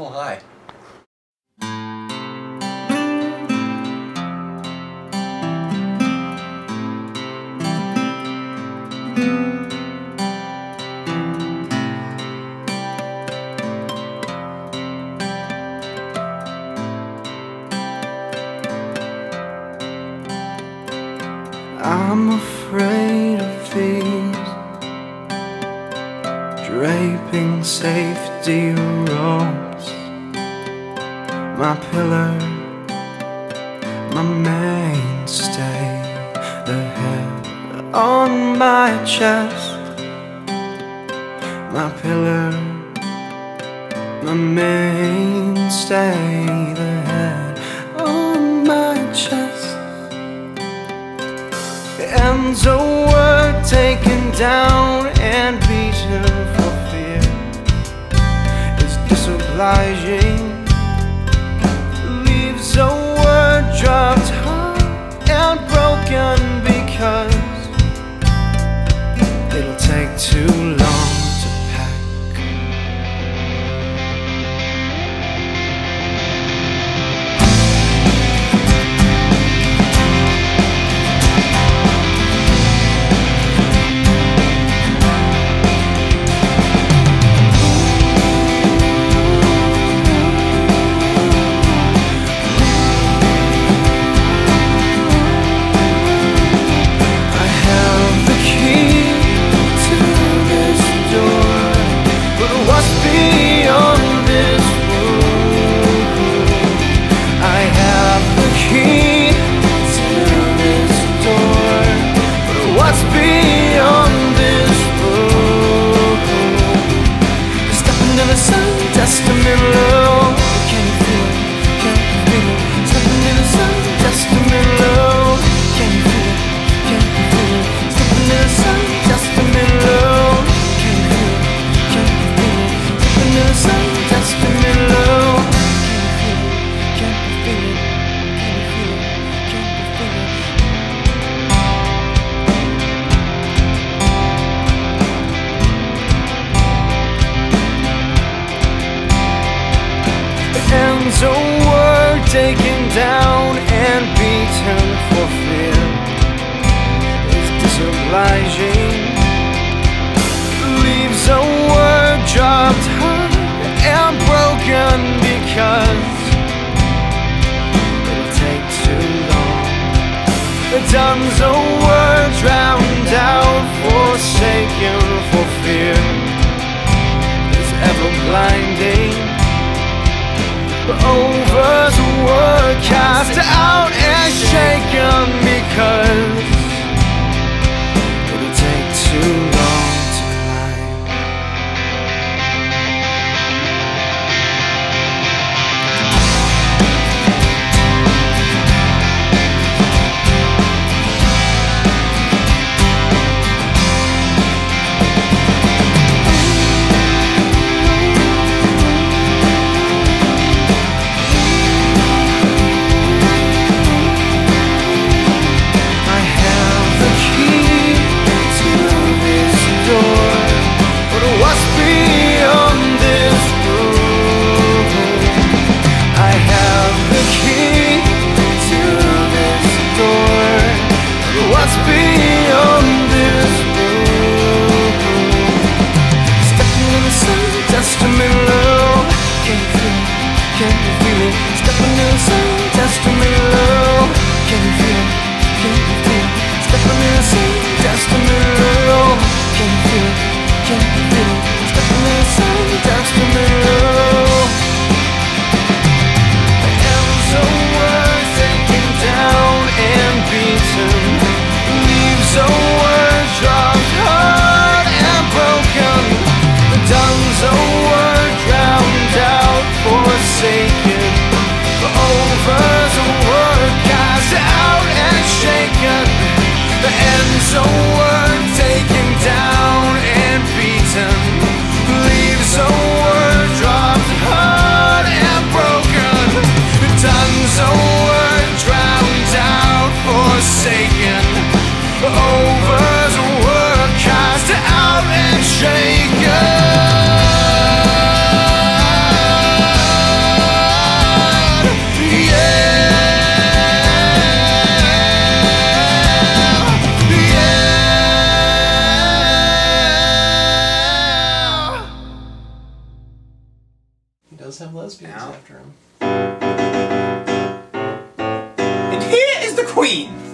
Oh, hi. I'm afraid of thee draping safety ropes. My pillar, my mainstay, the head on my chest. My pillar, my mainstay, embalagem taken down and beaten for fear is disobliging. Leaves a word dropped hard and broken because it takes too long. The time's destiny does have lesbians Now. after him. And here is the queen.